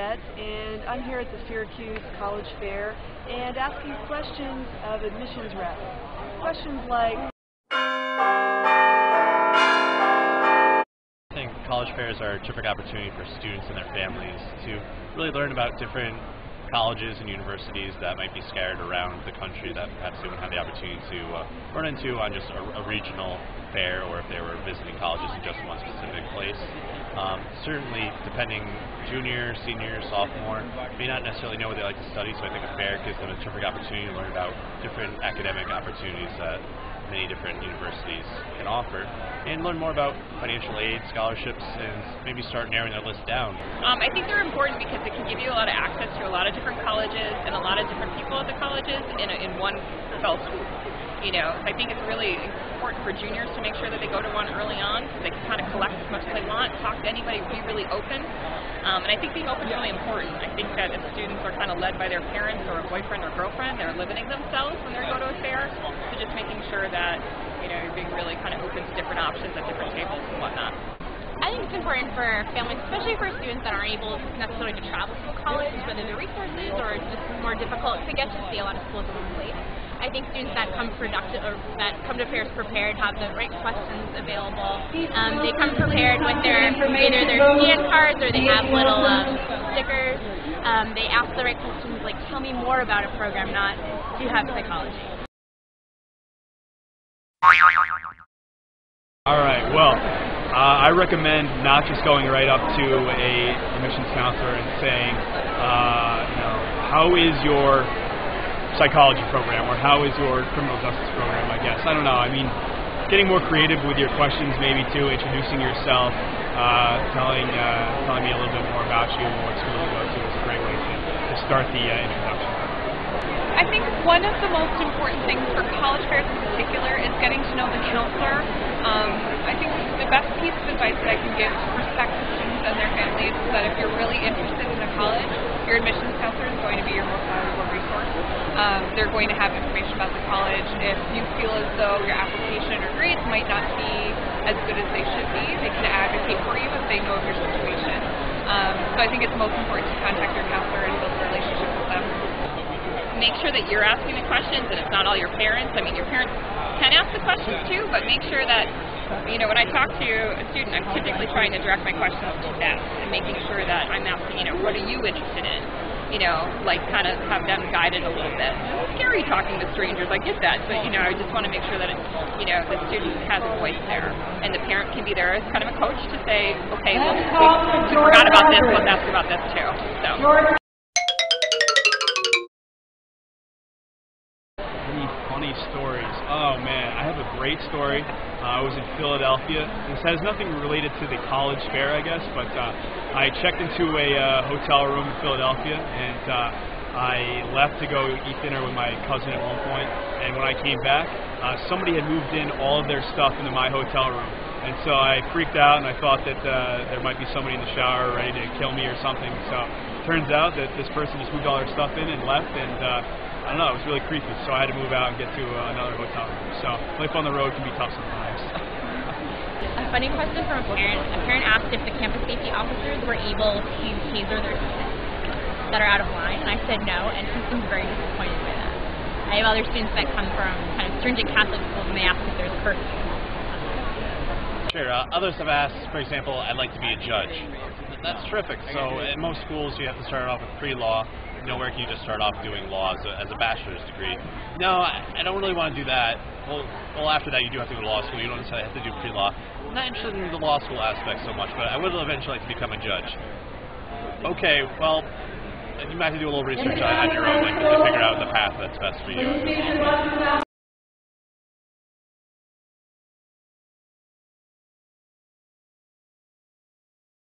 Juliet, and I'm here at the Syracuse College Fair and asking questions of admissions reps. Questions like, I think college fairs are a terrific opportunity for students and their families to really learn about different colleges and universities that might be scattered around the country that perhaps they wouldn't have the opportunity to uh, run into on just a, a, regional fair or if they were visiting colleges in just one specific place. Um, certainly, depending junior, senior, sophomore, may not necessarily know what they like to study, so I think a fair gives them a terrific opportunity to learn about different academic opportunities that many different universities can offer, and learn more about financial aid, scholarships, and maybe start narrowing that list down. Um, I think they're important because it can give you a lot of access to a lot of different colleges and a lot of different people at the colleges in, a, in one fell swoop. You know, I think it's really important for juniors to make sure that they go to one early on so they can kind of collect as much as they want, talk to anybody, be really open. Um, and I think being open is really important. I think that if students are kind of led by their parents or a boyfriend or girlfriend, they're limiting themselves when they go to a fair. So just making sure that, you know, you're being really kind of open to different options at different tables and whatnot. I think it's important for families, especially for students that aren't able necessarily to travel to college, whether the resources or just more difficult to get to see a lot of schools in one place. I think students that come productive or that come to fairs prepared have the right questions available. Um, they come prepared with their either their scan cards or they have little um, stickers. Um, they ask the right questions like, "Tell me more about a program," not "Do you have psychology?" All right. Well, uh, I recommend not just going right up to a admissions counselor and saying, uh, you know, how is your psychology program or how is your criminal justice program, I guess. I don't know. I mean, getting more creative with your questions maybe too, introducing yourself, uh, telling, uh, telling me a little bit more about you and what school you go to is a great way to, to start the uh, introduction. I think one of the most important things for college fairs in particular is getting to know the counselor. Um, I think the best piece of advice that I can give to prospective students and their families is that if you're really interested in a college, your admissions counselor is going to be your most valuable resource. Um, they're going to have information about the college. If you feel as though your application or grades might not be as good as they should be, they can advocate for you if they know of your situation. Um, so I think it's most important to contact your counselor and build a relationship with them make sure that you're asking the questions and it's not all your parents. I mean, your parents can ask the questions too, but make sure that, you know, when I talk to a student, I'm typically trying to direct my questions to them and making sure that I'm asking, you know, what are you interested in? You know, like kind of have them guided a little bit. It's scary talking to strangers, I get that, but you know, I just want to make sure that it's, you know, the student has a voice there, and the parent can be there as kind of a coach to say, okay, well, we, we forgot about this, let's ask about this too. So. Great story. Uh, I was in Philadelphia. This has nothing related to the college fair, I guess, but uh, I checked into a uh, hotel room in Philadelphia and uh, I left to go eat dinner with my cousin at one point. And when I came back, uh, somebody had moved in all of their stuff into my hotel room. And so I freaked out and I thought that uh, there might be somebody in the shower ready to kill me or something. So turns out that this person just moved all their stuff in and left and I don't know, it was really creepy, so I had to move out and get to uh, another hotel room. So life on the road can be tough sometimes. a funny question from a parent. A parent asked if the campus safety officers were able to taser their students that are out of line, and I said no, and he seemed very disappointed by that. I have other students that come from kind of stringent Catholic schools, and they ask if there's a curfew. Sure. Uh, others have asked, for example, I'd like to be a judge. That's terrific. So at most schools, you have to start off with pre-law nowhere can you just start off doing law as a, as a bachelor's degree. No, I, I don't really want to do that. Well, well, after that, you do have to go to law school. You don't necessarily have to do pre-law. I'm not interested in the law school aspect so much, but I would eventually like to become a judge. Okay, well, you might have to do a little research on, on your own, like to figure out the path that's best for you.